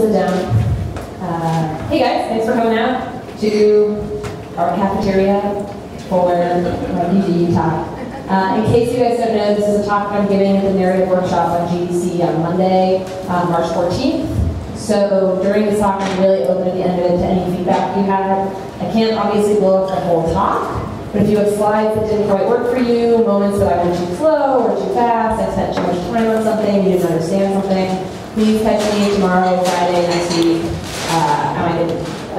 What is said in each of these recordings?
so down. Uh, hey guys, thanks for coming out to our cafeteria for UG Utah. Uh, in case you guys don't know, this is a talk I'm giving at the narrative workshop on GDC on Monday, uh, March 14th. So during this talk, I'm really open at the end of it to any feedback you have. I can't obviously blow up the whole talk, but if you have slides that didn't quite work for you, moments that I went too slow or too fast, I spent too much time on something, you didn't understand something, please catch me tomorrow, Friday, next week, uh, I can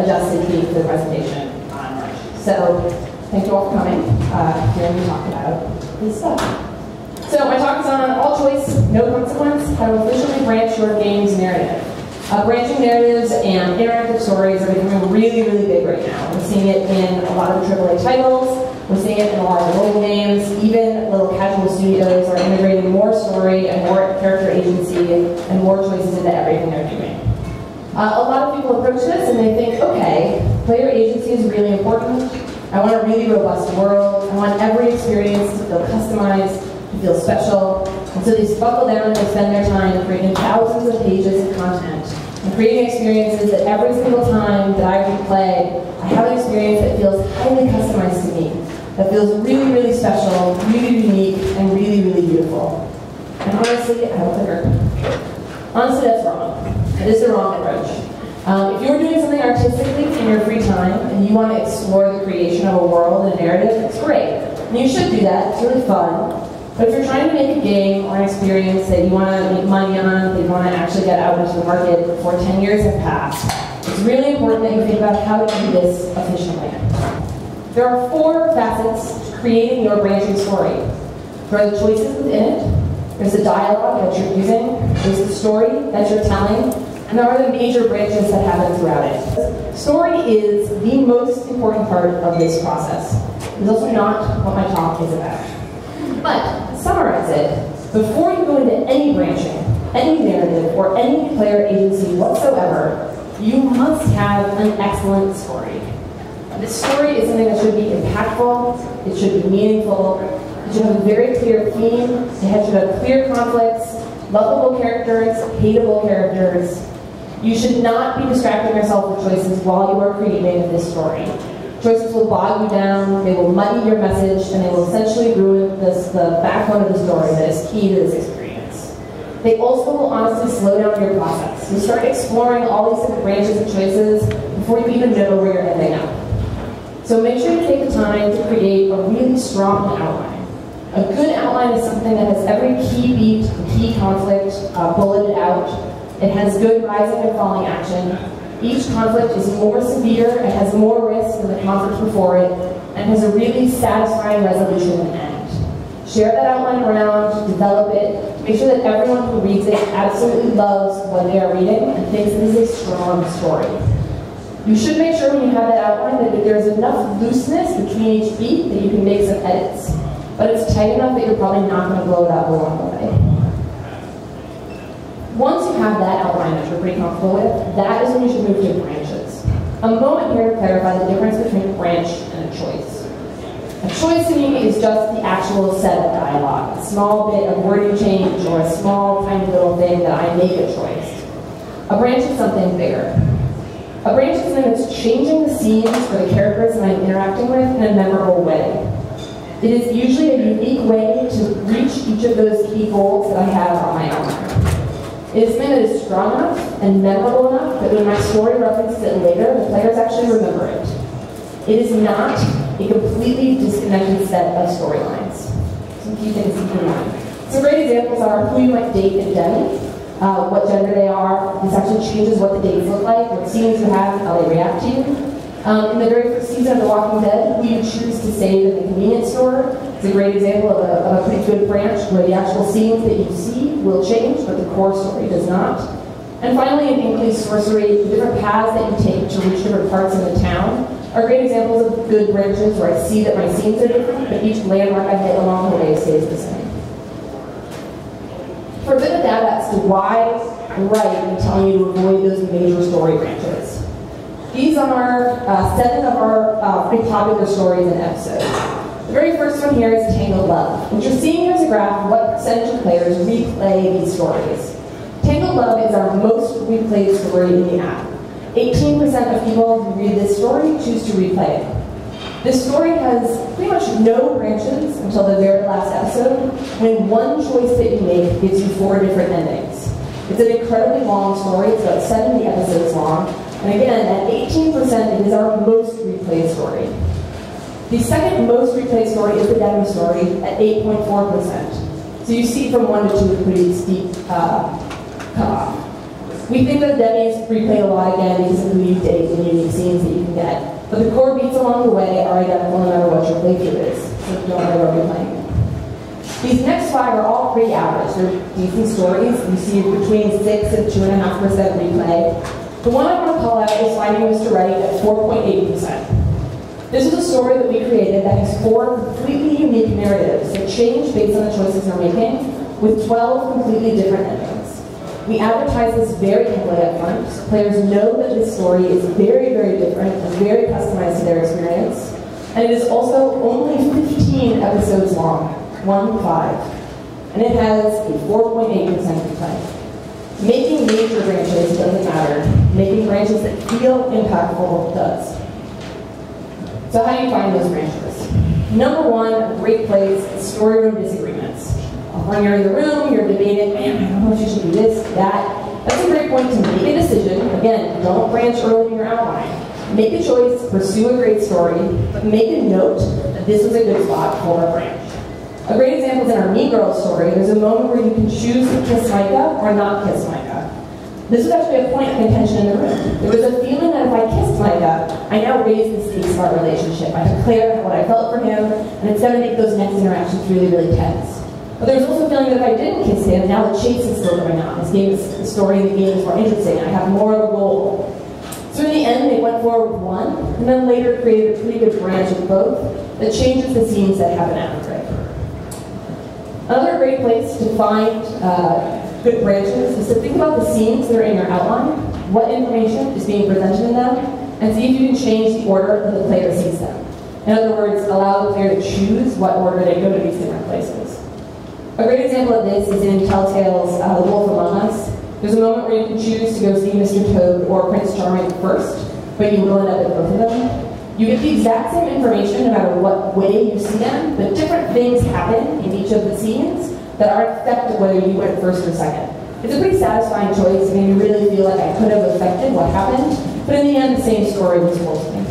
adjust the key for the presentation on March. So thank you all for coming, uh, hearing me talk about this stuff. So my talk is on all choice, no consequence, how to efficiently branch your game's narrative. Uh, branching narratives and interactive stories are becoming really, really big right now. We're seeing it in a lot of AAA titles. We're seeing it in a lot of mobile games. Even little casual studios are integrating more story and more character agency and more choices into everything they're doing. Uh, a lot of people approach this and they think, okay, player agency is really important. I want a really robust world. I want every experience to feel customized, to feel special. And so they buckle down and they spend their time creating thousands of pages of content and creating experiences that every single time that I replay, I have an experience that feels highly customized to me, that feels really, really special, really unique, and really, really beautiful. And honestly, I don't think Honestly, that's wrong. It is the wrong approach. Um, if you're doing something artistically in your free time and you want to explore the creation of a world and a narrative, it's great. And you should do that. It's really fun. But if you're trying to make a game or an experience that you want to make money on, that you want to actually get out into the market before 10 years have passed, it's really important that you think about how to do this efficiently. There are four facets to creating your branching story. There are the choices within it, there's the dialogue that you're using, there's the story that you're telling, and there are the major branches that happen throughout it. Story is the most important part of this process. It's also not what my talk is about. But, to summarize it, before you go into any branching, any narrative, or any player agency whatsoever, you must have an excellent story. This story is something that should be impactful, it should be meaningful, it should have a very clear theme, it should have clear conflicts, lovable characters, hateable characters. You should not be distracting yourself with choices while you are creating this story. Choices will bog you down, they will muddy your message, and they will essentially ruin this, the backbone of the story that is key to this experience. They also will honestly slow down your process. You start exploring all these different branches of choices before you even know where you're ending up. So make sure you take the time to create a really strong outline. A good outline is something that has every key beat, key conflict uh, bulleted out. It has good rising and falling action. Each conflict is more severe, and has more risk than the conflict before it, and has a really satisfying resolution and end. Share that outline around, develop it, make sure that everyone who reads it absolutely loves what they are reading and thinks it is a strong story. You should make sure when you have that outline that there's enough looseness between each beat that you can make some edits, but it's tight enough that you're probably not going to blow it up along the way. Once you have that outline that you're pretty comfortable with, that is when you should move to branches. A moment here to clarify the difference between a branch and a choice. A choice to me is just the actual set of dialogue, a small bit of wording change or a small tiny little thing that I make a choice. A branch is something bigger. A branch is something that's changing the scenes for the characters that I'm interacting with in a memorable way. It is usually a unique way to reach each of those key goals that I have on my outline. It is something that is strong enough and memorable enough that when my story references it later, the players actually remember it. It is not a completely disconnected set of storylines. Some key things to keep in mind. Some great examples are who you might date in Demi, uh, what gender they are. This actually changes what the dates look like, what scenes you have, how they react to you. Um, in the very first season of The Walking Dead, who you choose to save in the convenience store is a great example of a, of a pretty good branch where the actual scenes that you see will change, but the core story does not. And finally, in Inkle's Sorcery, the different paths that you take to reach different parts of the town are great examples of good branches where I see that my scenes are different, but each landmark I hit along the way stays the same. For a bit of data as to why right in telling you to avoid those major story branches. These are uh, seven of our uh, pretty popular stories and episodes. The very first one here is Tangled Love. What you're seeing here is a graph of what percentage of players replay these stories. Tangled Love is our most replayed story in the app. 18% of people who read this story choose to replay it. This story has pretty much no branches until the very last episode, when one choice that you make gives you four different endings. It's an incredibly long story, it's about 70 episodes long, and again, at 18%, it is our most replayed story. The second most replayed story is the Demi story at 8.4%. So you see from one to two a pretty steep uh, cutoff. We think that Demi's replayed a lot again because of the unique dates and unique scenes that you can get. But the core beats along the way are identical no matter what your playthrough is. So don't worry about replaying it. These next five are all pretty average. They're decent stories. You see between 6 and 2.5% replay. The one I want to call out is Finding Mr. Right at 4.8%. This is a story that we created that has four completely unique narratives that change based on the choices you're making, with 12 completely different endings. We advertise this very heavily up front. Players know that this story is very, very different and very customized to their experience. And it is also only 15 episodes long, one five. And it has a 4.8% replay. Making major branches doesn't matter. Making branches that feel impactful does. So how do you find those branches? Number one, a great place is story room disagreements when you're in the room, you're debating, man, I don't know if you should do this, that. That's a great point to make a decision. Again, don't branch early in your outline. Make a choice, pursue a great story, but make a note that this was a good spot for a branch. A great example is in our Mean Girls story. There's a moment where you can choose to kiss Micah or not kiss Micah. This was actually a point of contention in the room. There was a feeling that if I kissed Micah, I now raise the stakes of our relationship. I declare what I felt for him, and it's going to make those next interactions really, really tense. But there's also a feeling that if I didn't kiss him, now the chase is still going on. This game is, the story of the game is more interesting. I have more of a goal. So in the end, they went forward with one, and then later created a pretty good branch of both that changes the scenes that happen after it. Another great place to find uh, good branches is to think about the scenes that are in your outline, what information is being presented in them, and see if you can change the order that the player sees them. In other words, allow the player to choose what order they go to these different places. A great example of this is in Telltale's uh, The Wolf Among Us. There's a moment where you can choose to go see Mr. Toad or Prince Charming first, but you will end up with both of them. You get the exact same information no matter what way you see them, but different things happen in each of the scenes that are affected whether you went first or second. It's a pretty satisfying choice, I mean, you really feel like I could have affected what happened, but in the end, the same story was told to me.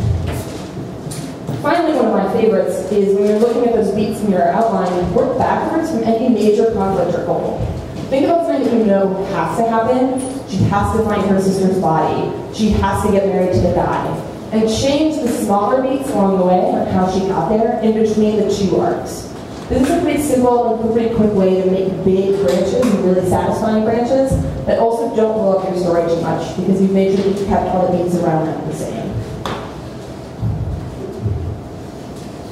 Finally, one of my favorites is when you're looking at those beats in your outline, work backwards from any major conflict or goal. Think about something that you know has to happen. She has to find her sister's body. She has to get married to the guy. And change the smaller beats along the way, like how she got there, in between the two arcs. This is a pretty simple and pretty quick way to make big branches really satisfying branches that also don't blow up your story too much because you've made sure that you've kept all the beats around them the same.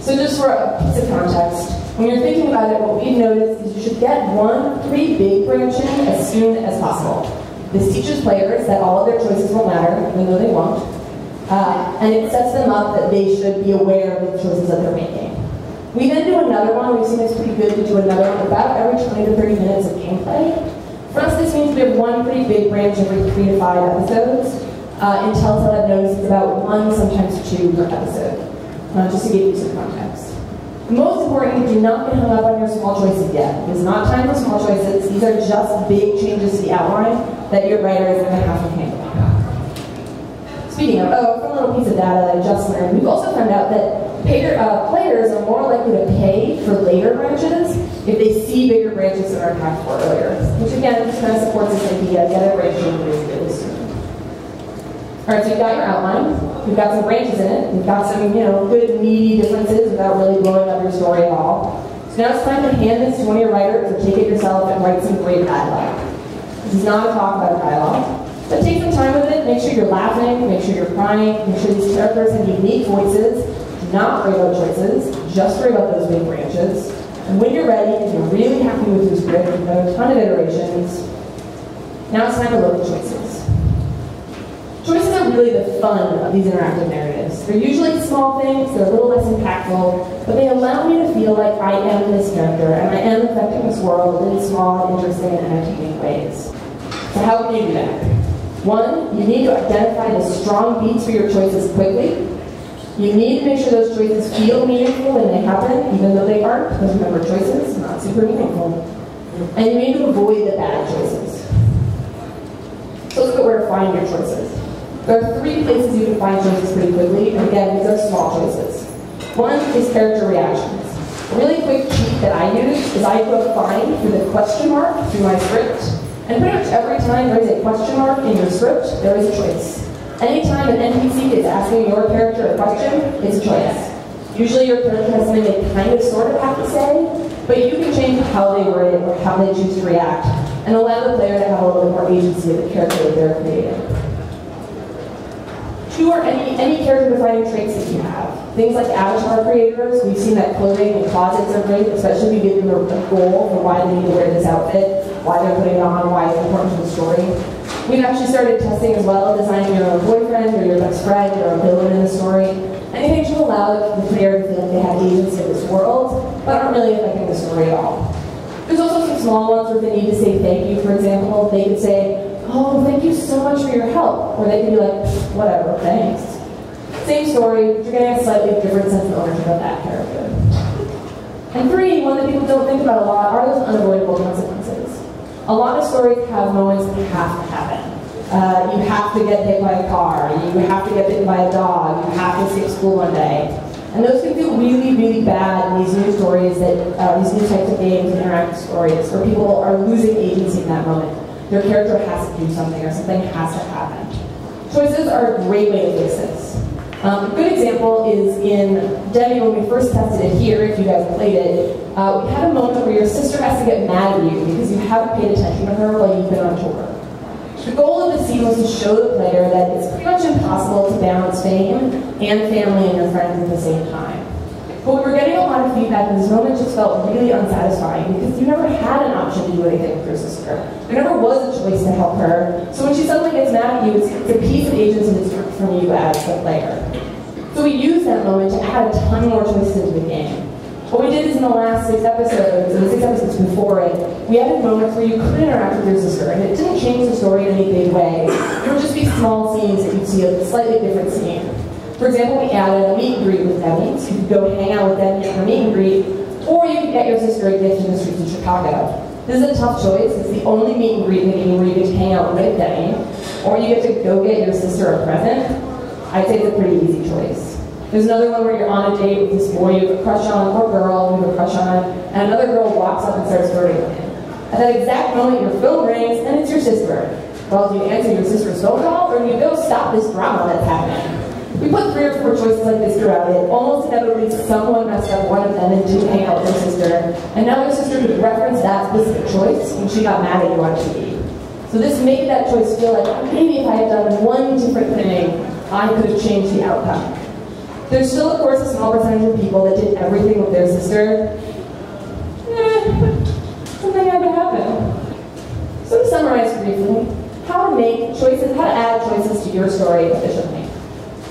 So just for a piece of context, when you're thinking about it, what we've noticed is you should get one pretty big branch in as soon as possible. This teaches players that all of their choices will matter, even though they won't. Uh, and it sets them up that they should be aware of the choices that they're making. We then another one. We've seen it's pretty good to do another one about every 20 to 30 minutes of gameplay. For us, this means we have one pretty big branch every three to five episodes. Uh, in Telltale, I've noticed it's about one, sometimes two per episode uh, just to give you some context. Most importantly, do not get hung up on your small choices yet. It's not time for small choices. These are just big changes to the outline that your writer is going to have to handle. Speaking of, oh, a little piece of data that I just learned, we've also found out that payer, uh, players are more likely to pay for later branches if they see bigger branches that are accounted for earlier. Which again, kind of supports this idea, get a branch really, really soon. All right, so you've got your outline. You've got some branches in it. You've got some, you know, good meaty differences without really blowing up your story at all. So now it's time to hand this to one of your writers or take it yourself and write some great dialogue. This is not a talk about dialogue. But take some time with it, make sure you're laughing, make sure you're crying, make sure these characters have unique voices. Not about choices, just worry about those big branches. And when you're ready, and you're really happy with your script, you've done a ton of iterations, now it's time to look at choices. Choices are really the fun of these interactive narratives. They're usually small things, they're a little less impactful, but they allow me to feel like I am this character and I am affecting this world in small, interesting, and entertaining ways. So how can you do that? One, you need to identify the strong beats for your choices quickly. You need to make sure those choices feel meaningful when they happen, even though they aren't, because remember, choices not super meaningful. And you need to avoid the bad choices. So let's go where to find your choices. There are three places you can find choices pretty quickly, and again, these are small choices. One is character reactions. A really quick cheat that I use is I a find through the question mark through my script, and pretty much every time there is a question mark in your script, there is a choice. Anytime an NPC is asking your character a question, it's a choice. Usually your character has something they kind of sort of have to say, but you can change how they word it or how they choose to react, and allow the player to have a little bit more agency of the character that they're creating. Two are any, any character defining traits that you have. Things like avatar creators, we've seen that clothing and closets are great, especially if you give them a, goal for why they need to wear this outfit, why they're putting it on, why it's important to the story. We've actually started testing as well, designing your own boyfriend or your best friend or a villain in the story. Anything to allow the player to feel like they have agency in this world, but aren't really affecting the story at all. There's also some small ones where they need to say thank you, for example. They could say, oh, thank you so much for your help. Or they could be like, whatever, thanks. Same story, you're getting a slightly different sense of ownership of that character. And three, one that people don't think about a lot, are those unavoidable consequences. A lot of stories have moments that have to happen. Uh, you have to get hit by a car, you have to get bitten by a dog, you have to skip school one day. And those can feel really, really bad in these new stories that, uh, these new types of games and interactive stories, where people are losing agency in that moment. Their character has to do something, or something has to happen. Choices are a great way to fix this. Um, a good example is in Demi, when we first tested it here, if you guys played it, uh, we had a moment where your sister has to get mad at you because you haven't paid attention to her while you've been on tour. The goal of the scene was to show the player that it's pretty much impossible to balance fame and family and your friends at the same time. But we were getting a lot of feedback and this moment just felt really unsatisfying because you never had an option to do anything with your sister. There never was a choice to help her. So when she suddenly gets mad at you, it's, a piece of agency that's from you as the player. So we used that moment to add a ton more twists into the game. What we did is in the last six episodes, and the six episodes before it, we added moments where you could interact with your sister, and it didn't change the story in any big way. It would just be small scenes that you'd see a slightly different scene. For example, we added a meet and greet with Demi, so you could go hang out with Demi at her meet and greet, or you could get your sister a gift in the streets of Chicago. This is a tough choice. It's the only meet and greet in the game where you get to hang out with Demi, or you get to go get your sister a present. I'd say it's a pretty easy choice. There's another one where you're on a date with this boy you have a crush on, or girl you have a crush on, and another girl walks up and starts flirting with him. At that exact moment, your phone rings, and it's your sister. Well, do you answer your sister's phone call, or do you go stop this drama that's happening? We put three or four choices like this throughout it. Almost inevitably, someone messed up one of them and didn't hang out with their sister. And now their sister could reference that specific choice when she got mad at you on TV. So this made that choice feel like maybe if I had done one different thing, I could have changed the outcome. There's still, of course, a small percentage of people that did everything with their sister. Eh, something had to happen. So to summarize briefly, how to make choices, how to add choices to your story efficiently.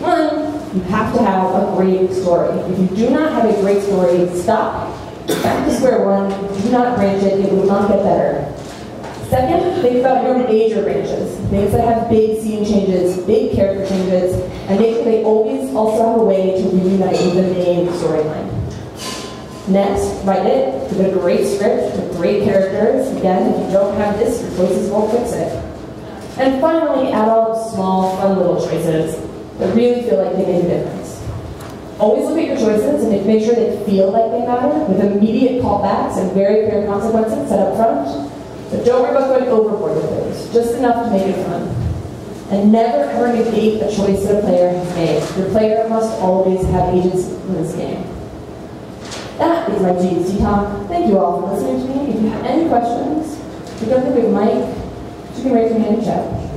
One, you have to have a great story. If you do not have a great story, stop. Back to square one. Do not branch it. It will not get better. Second, think about your major branches. Things that have big scene changes, big character changes, and make sure they always also have a way to reunite with the main storyline. Next, write it with a great script, with great characters. Again, if you don't have this, your choices won't fix it. And finally, add all small, fun little choices that really feel like they make a difference. Always look at your choices and make sure they feel like they matter, with immediate callbacks and very clear consequences set up front. But don't worry about going overboard with those, just enough to make it fun. And never ever negate a choice that a player has made. Your player must always have agency in this game. That is my GDC talk. Thank you all for listening to me. If you have any questions, don't think we a mic, you can raise your hand chat.